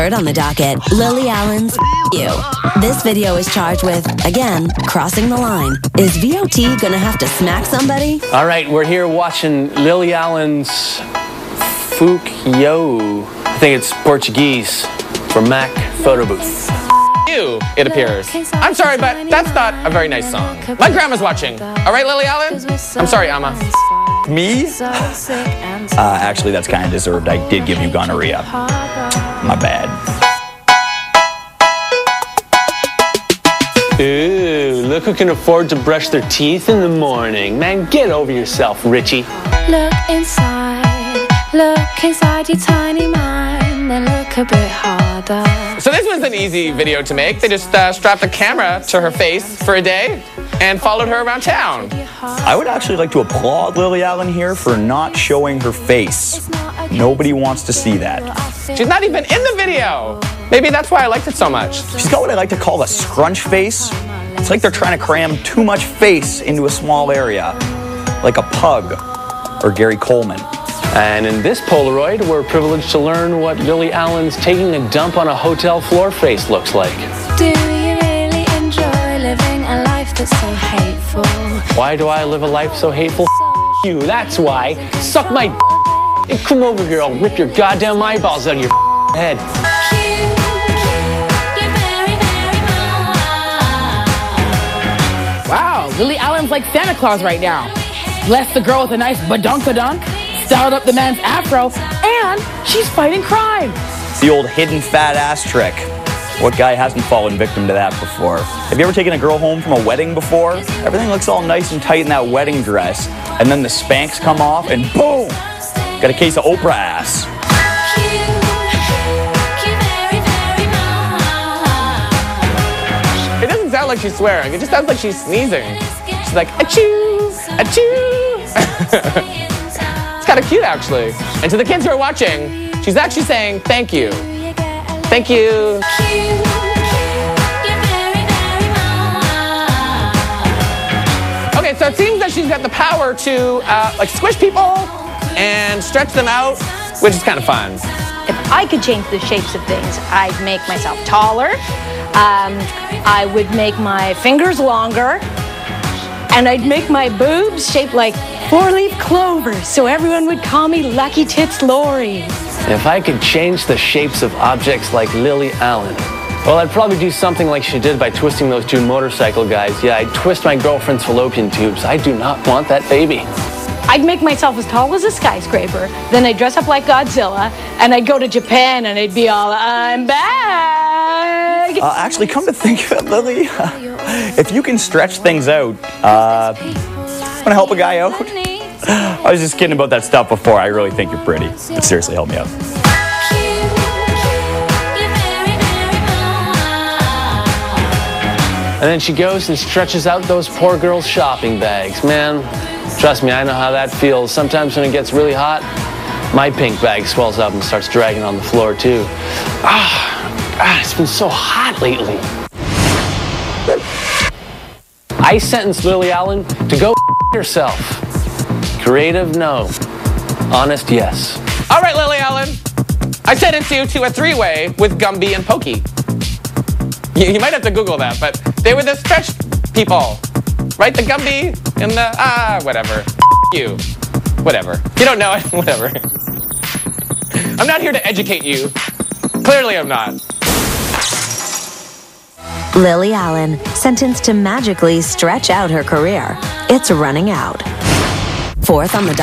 Third on the docket, Lily Allen's You. This video is charged with, again, crossing the line. Is VOT gonna have to smack somebody? All right, we're here watching Lily Allen's Fook Yo. I think it's Portuguese for Mac Photo Booth. You, it appears. I'm sorry, but that's not a very nice song. My grandma's watching. All right, Lily Allen? I'm sorry, Amma. Me? Uh, actually, that's kind of deserved. I did give you gonorrhea. My bad. Ooh, look who can afford to brush their teeth in the morning. Man, get over yourself, Richie. Look inside, look inside your tiny mind, then look a bit harder. So this was an easy video to make. They just uh, strapped a camera to her face for a day and followed her around town. I would actually like to applaud Lily Allen here for not showing her face. Nobody wants to see that. She's not even in the video. Maybe that's why I liked it so much. She's got what I like to call a scrunch face. It's like they're trying to cram too much face into a small area, like a pug or Gary Coleman. And in this Polaroid, we're privileged to learn what Lily Allen's taking a dump on a hotel floor face looks like. Do you really enjoy living a life that's so hateful? Why do I live a life so hateful? you, that's why. Suck my and come over here, I'll rip your goddamn eyeballs out of your head. Wow, Lily Allen's like Santa Claus right now. Bless the girl with a nice badunkadunk, styled up the man's afro, and she's fighting crime. The old hidden fat ass trick. What guy hasn't fallen victim to that before? Have you ever taken a girl home from a wedding before? Everything looks all nice and tight in that wedding dress, and then the Spanx come off, and boom! Got a case of Oprah ass. It doesn't sound like she's swearing. It just sounds like she's sneezing. She's like, achoo, achoo. kind of cute, actually. And to the kids who are watching, she's actually saying thank you. Thank you. Okay, so it seems that she's got the power to uh, like squish people and stretch them out, which is kind of fun. If I could change the shapes of things, I'd make myself taller. Um, I would make my fingers longer. And I'd make my boobs shaped like four-leaf clovers, so everyone would call me Lucky Tits Laurie. If I could change the shapes of objects like Lily Allen, well, I'd probably do something like she did by twisting those two motorcycle guys. Yeah, I'd twist my girlfriend's fallopian tubes. I do not want that baby. I'd make myself as tall as a skyscraper, then I'd dress up like Godzilla, and I'd go to Japan and I'd be all, I'm back. Uh, actually, come to think of it, Lily, if you can stretch things out, uh, want to help a guy out? I was just kidding about that stuff before. I really think you're pretty. But seriously, help me out. And then she goes and stretches out those poor girls' shopping bags. Man, trust me, I know how that feels. Sometimes when it gets really hot, my pink bag swells up and starts dragging on the floor too. Ah, God, it's been so hot lately. I sentenced Lily Allen to go herself. Creative, no. Honest, yes. All right, Lily Allen. I sentenced you to a three-way with Gumby and Pokey. You, you might have to Google that, but they were the stretch people, right? The Gumby and the ah, whatever. You, whatever. You don't know it, whatever. I'm not here to educate you. Clearly, I'm not. Lily Allen, sentenced to magically stretch out her career. It's running out. Fourth on the docket.